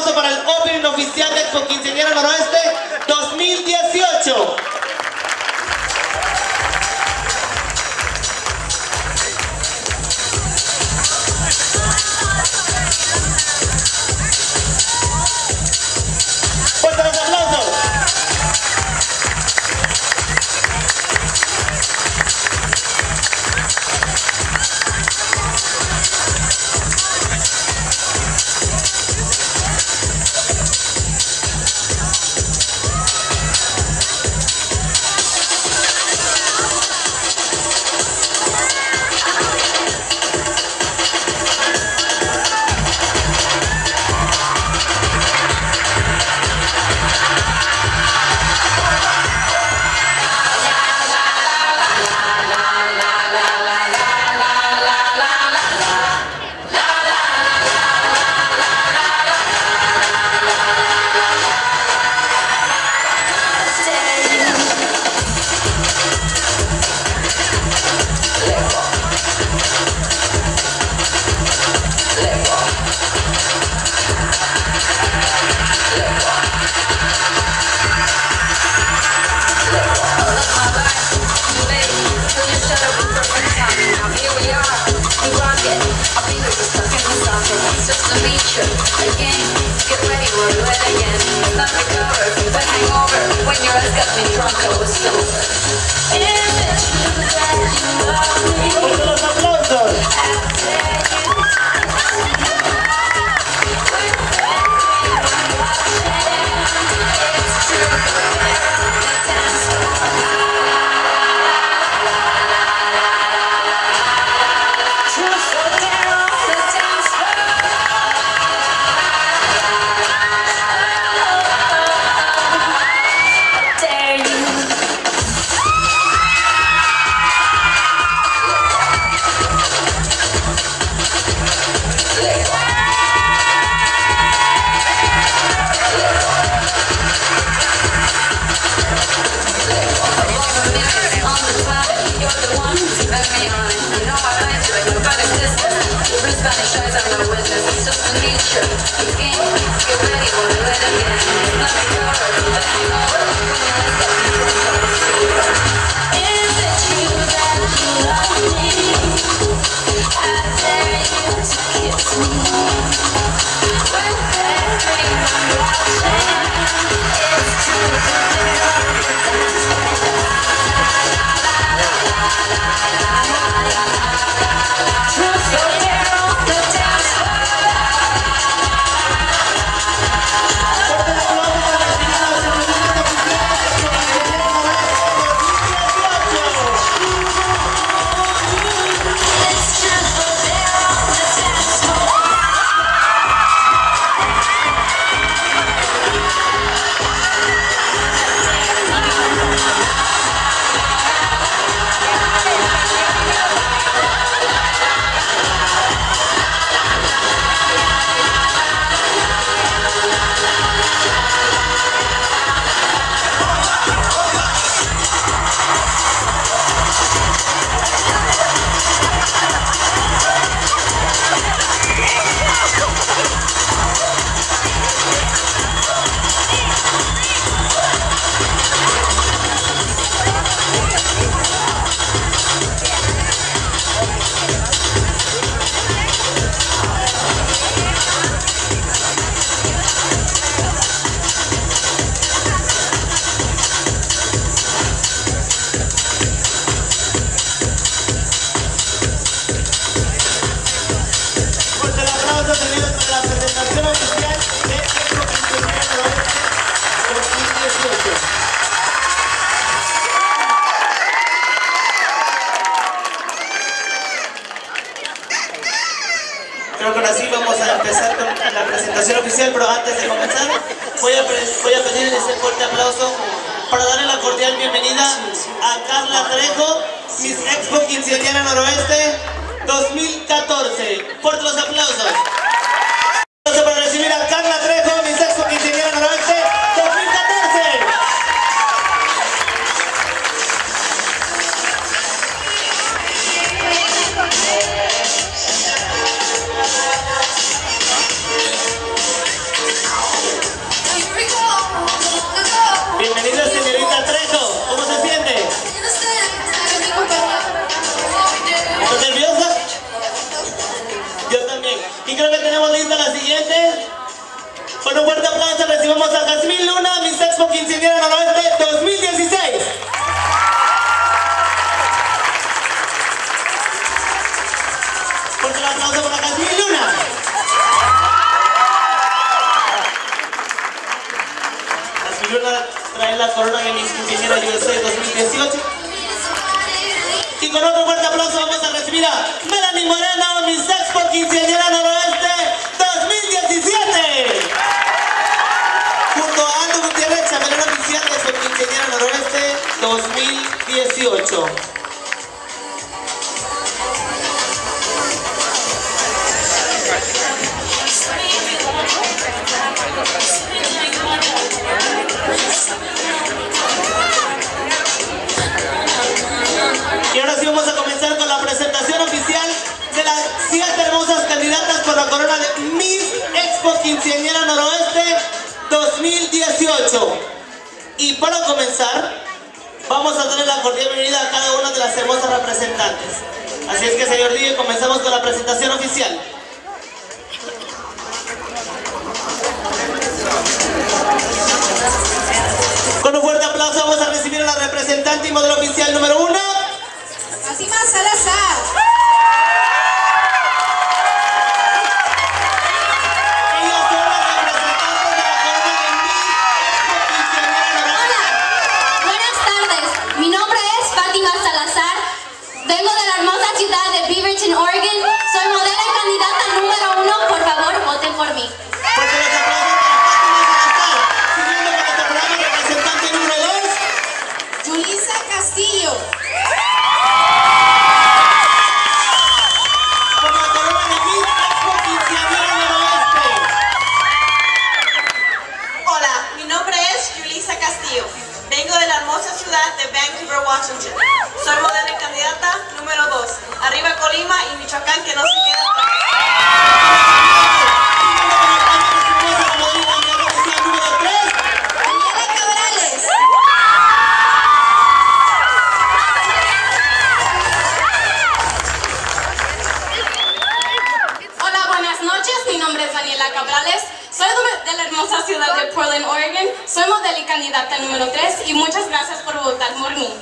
Aplauso para el opening oficial de Expo Quinceañera Noroeste 2018. Oficial, pero antes de comenzar voy a, voy a pedir ese fuerte aplauso para darle la cordial bienvenida a Carla Trejo, Miss Expo Quinceañera Noroeste 2014. Fuerte los aplausos. Jazmín Luna trae la corona de Miss Quinceañera USA 2018. Y con otro fuerte aplauso vamos a recibir a Melanie Moreno, Miss Expo Quinceañera Noroeste 2017. Junto a Aldo Gutiérrez, chamelera oficial de su Quinceañera Noroeste 2018. 2018. Y para comenzar, vamos a darle la cordial bienvenida a cada una de las hermosas representantes. Así es que, señor Díaz, comenzamos con la presentación oficial. Es Daniela Cabrales. Soy de la hermosa ciudad de Portland, Oregon. Soy modelo y candidata número 3 y muchas gracias por votar por mí.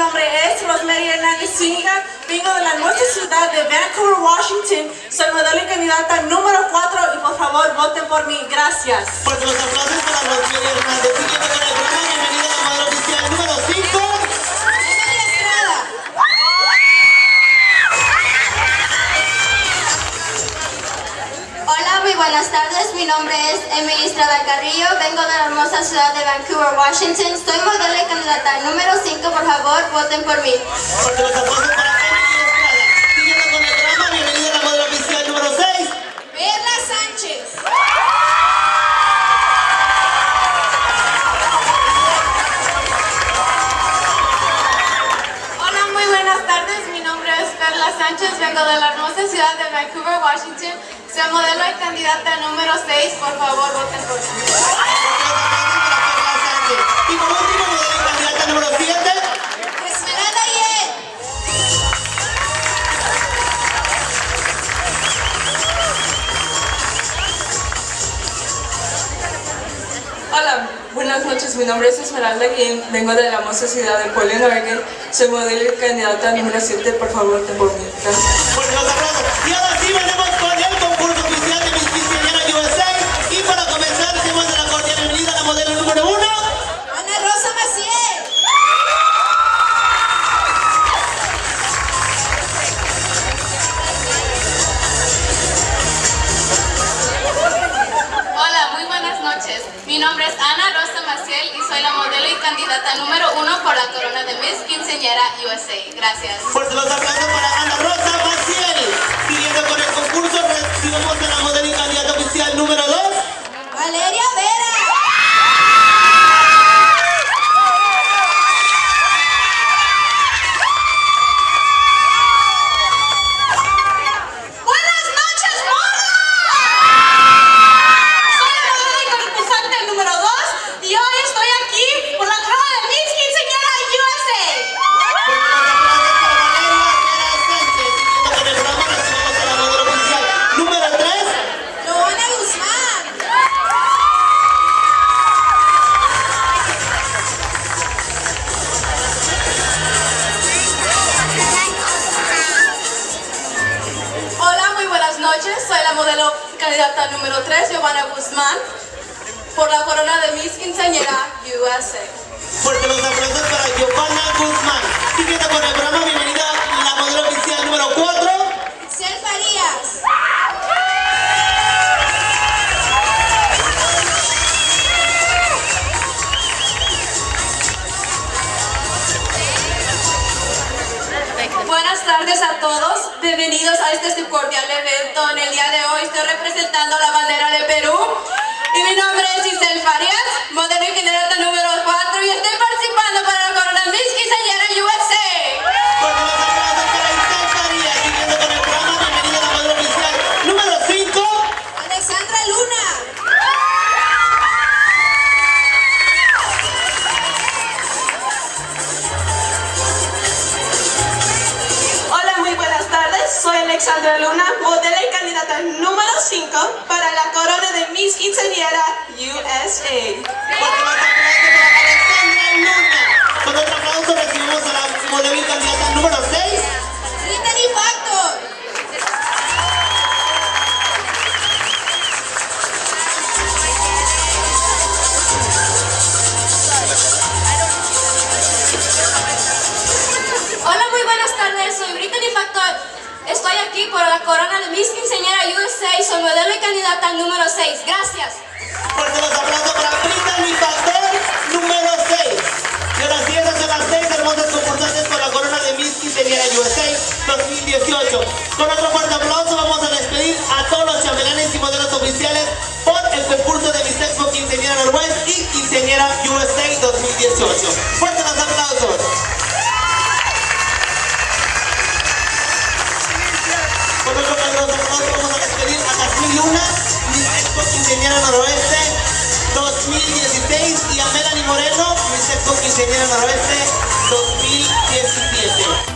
Nombre es Rosemary Hernández Zúñiga. Vengo de la hermosa ciudad de Vancouver, Washington. Soy modelo y candidata número 4 y por favor voten por mí. Gracias. Siguiendo Mi nombre es Emily Estrada Carrillo. Vengo de la hermosa ciudad de Vancouver, Washington. Soy modelo y candidata número 5. Por favor, voten por mí. Fuerte los aplausos para Emily Estrada. Siguiendo con el programa, bienvenida a la modelo oficial número 6. Perla Sánchez. Hola, muy buenas tardes. Mi nombre es Carla Sánchez. Vengo de la hermosa ciudad de Vancouver, Washington. Soy modelo y candidata número 6. Por favor, voten por mí. Y por último, modelo y candidata número 7. Esmeralda Yen. Hola, buenas noches. Mi nombre es Esmeralda y vengo de la hermosa ciudad de Portland, Oregon. Soy modelo y candidata número 7. Por favor, voten por mí. Gracias. Por la corona de Miss Quinceañera USA. Gracias. Fuerte los aplausos para Ana Rosa Maciel. Siguiendo con el concurso, recibimos la modelo y candidata oficial número 2. Valeria candidata número 3, Giovanna Guzmán, por la corona de Miss Quinceañera USA. Fuerte los aplausos para Giovanna Guzmán. Siguiendo con el programa, bienvenida tardes a todos, bienvenidos a este cordial evento. En el día de hoy estoy representando la bandera de Perú. Y mi nombre es Isel Farias, modelo candidata número 4 y estoy Luna, modelo y candidata número 5 para la corona de Miss Quinceañera USA. Alexandra Luna. Con otro aplauso recibimos a la modelo y candidata número 6. Estoy aquí por la corona de Miss Quinceañera USA. Soy modelo y candidata número 6. Gracias. Fuerte los aplausos para Brittany Factor número 6. Y ahora sí, esas son las 6 hermosas concursantes por la corona de Miss Quinceañera USA 2018. Con otro fuerte aplauso vamos a despedir a todos los chambelanes y modelos oficiales por el concurso de Miss Expo Quinceañera Noroeste y Quinceañera USA 2018. quinceañera noroeste 2016 y a Melanie Moreno, mi sexto quinceañera noroeste 2017.